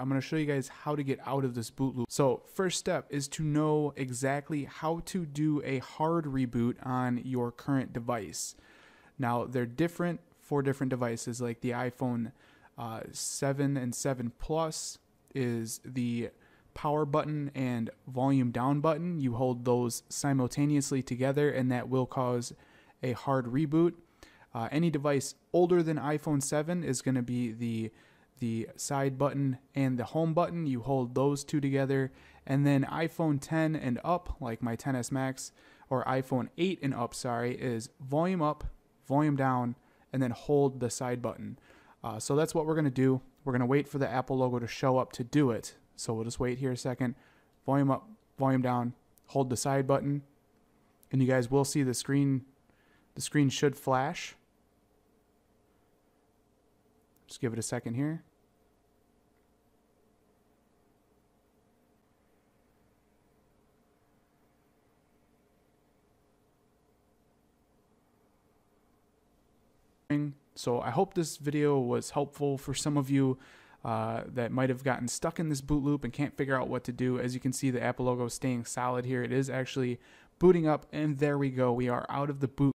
I'm going to show you guys how to get out of this boot loop. So first step is to know exactly how to do a hard reboot on your current device. Now they're different for different devices like the iPhone uh, 7 and 7 Plus is the power button and volume down button. You hold those simultaneously together and that will cause a hard reboot. Uh, any device older than iPhone 7 is going to be the the side button and the home button. You hold those two together, and then iPhone 10 and up, like my 10s Max, or iPhone 8 and up, sorry, is volume up, volume down, and then hold the side button. Uh, so that's what we're going to do. We're going to wait for the Apple logo to show up to do it. So we'll just wait here a second. Volume up, volume down, hold the side button, and you guys will see the screen. The screen should flash. Just give it a second here. So I hope this video was helpful for some of you uh, that might have gotten stuck in this boot loop and can't figure out what to do. As you can see, the Apple logo is staying solid here. It is actually booting up, and there we go. We are out of the boot